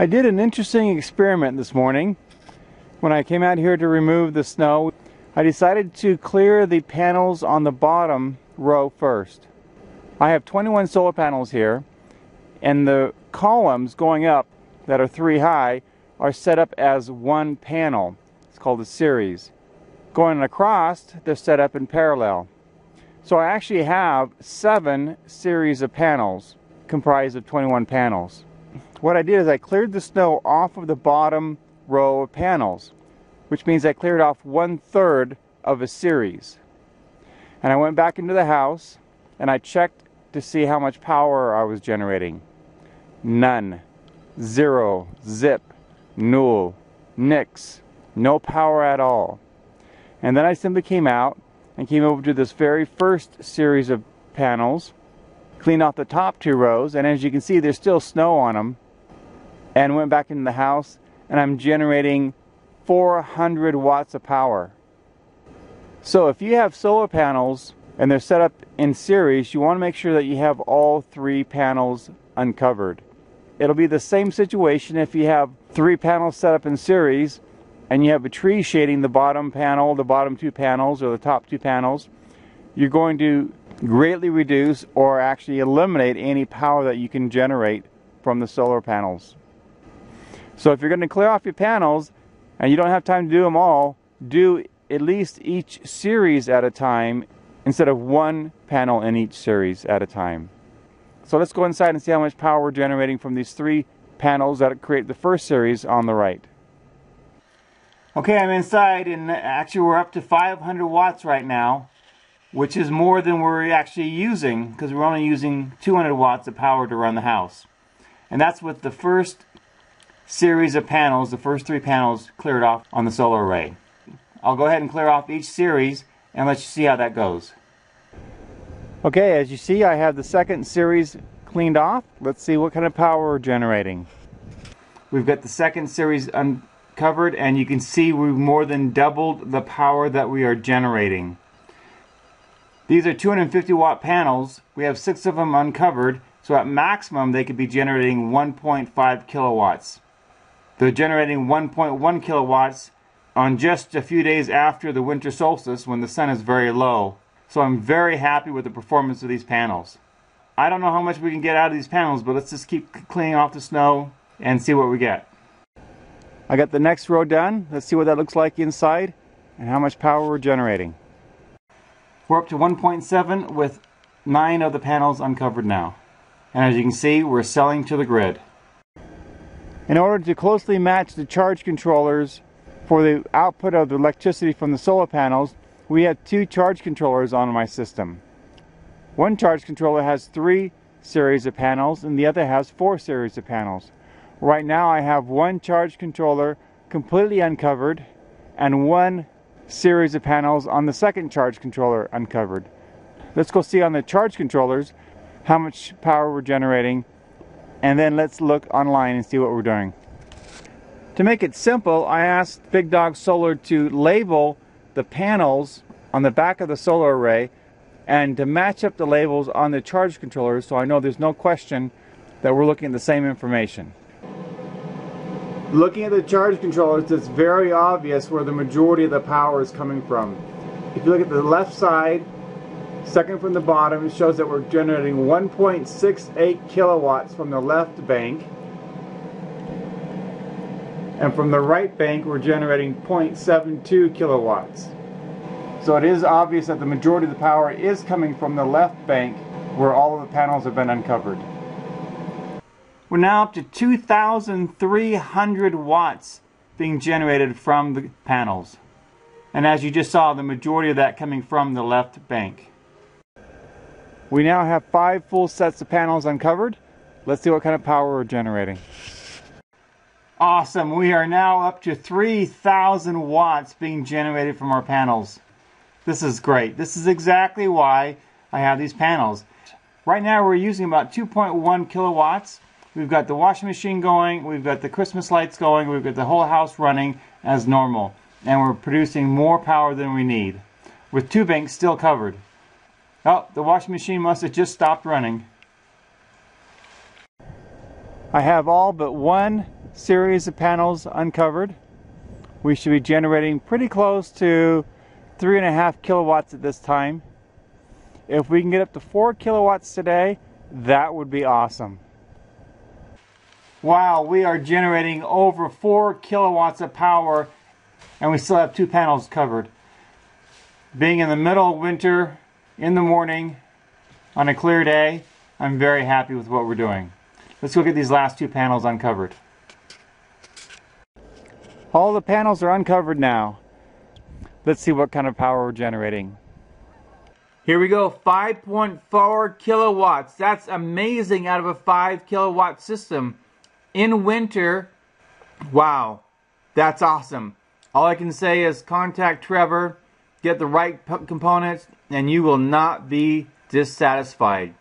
I did an interesting experiment this morning. When I came out here to remove the snow, I decided to clear the panels on the bottom row first. I have 21 solar panels here, and the columns going up that are three high are set up as one panel. It's called a series. Going across, they're set up in parallel. So I actually have seven series of panels comprised of 21 panels what I did is I cleared the snow off of the bottom row of panels, which means I cleared off one third of a series. And I went back into the house and I checked to see how much power I was generating. None. Zero. Zip. Null. Nix. No power at all. And then I simply came out and came over to this very first series of panels, cleaned off the top two rows, and as you can see, there's still snow on them and went back into the house and I'm generating 400 watts of power. So if you have solar panels and they're set up in series, you want to make sure that you have all three panels uncovered. It'll be the same situation if you have three panels set up in series and you have a tree shading the bottom panel, the bottom two panels, or the top two panels. You're going to greatly reduce or actually eliminate any power that you can generate from the solar panels. So if you're going to clear off your panels and you don't have time to do them all, do at least each series at a time instead of one panel in each series at a time. So let's go inside and see how much power we're generating from these three panels that create the first series on the right. Okay, I'm inside and actually we're up to 500 watts right now, which is more than we're actually using because we're only using 200 watts of power to run the house. And that's with the first series of panels, the first three panels cleared off on the solar array. I'll go ahead and clear off each series and let you see how that goes. Okay, as you see I have the second series cleaned off. Let's see what kind of power we're generating. We've got the second series uncovered and you can see we've more than doubled the power that we are generating. These are 250 watt panels. We have six of them uncovered, so at maximum they could be generating 1.5 kilowatts. They're generating 1.1 kilowatts on just a few days after the winter solstice when the sun is very low. So I'm very happy with the performance of these panels. I don't know how much we can get out of these panels, but let's just keep cleaning off the snow and see what we get. I got the next row done. Let's see what that looks like inside and how much power we're generating. We're up to 1.7 with nine of the panels uncovered now. And as you can see, we're selling to the grid. In order to closely match the charge controllers for the output of the electricity from the solar panels, we have two charge controllers on my system. One charge controller has three series of panels and the other has four series of panels. Right now I have one charge controller completely uncovered and one series of panels on the second charge controller uncovered. Let's go see on the charge controllers how much power we're generating and then let's look online and see what we're doing. To make it simple, I asked Big Dog Solar to label the panels on the back of the solar array and to match up the labels on the charge controllers so I know there's no question that we're looking at the same information. Looking at the charge controllers, it's very obvious where the majority of the power is coming from. If you look at the left side, Second from the bottom shows that we're generating 1.68 kilowatts from the left bank. And from the right bank we're generating 0.72 kilowatts. So it is obvious that the majority of the power is coming from the left bank where all of the panels have been uncovered. We're now up to 2,300 watts being generated from the panels. And as you just saw, the majority of that coming from the left bank. We now have five full sets of panels uncovered. Let's see what kind of power we're generating. Awesome, we are now up to 3,000 watts being generated from our panels. This is great. This is exactly why I have these panels. Right now we're using about 2.1 kilowatts. We've got the washing machine going, we've got the Christmas lights going, we've got the whole house running as normal. And we're producing more power than we need, with two banks still covered. Oh, the washing machine must have just stopped running. I have all but one series of panels uncovered. We should be generating pretty close to three and a half kilowatts at this time. If we can get up to four kilowatts today, that would be awesome. Wow, we are generating over four kilowatts of power and we still have two panels covered. Being in the middle of winter, in the morning, on a clear day, I'm very happy with what we're doing. Let's go get these last two panels uncovered. All the panels are uncovered now. Let's see what kind of power we're generating. Here we go, 5.4 kilowatts. That's amazing out of a 5 kilowatt system. In winter, wow, that's awesome. All I can say is contact Trevor, get the right components, and you will not be dissatisfied.